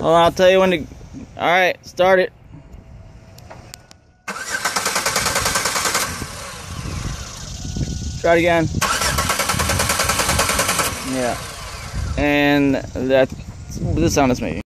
Well, I'll tell you when to. All right, start it. Try it again. Yeah. And that's the sound is making.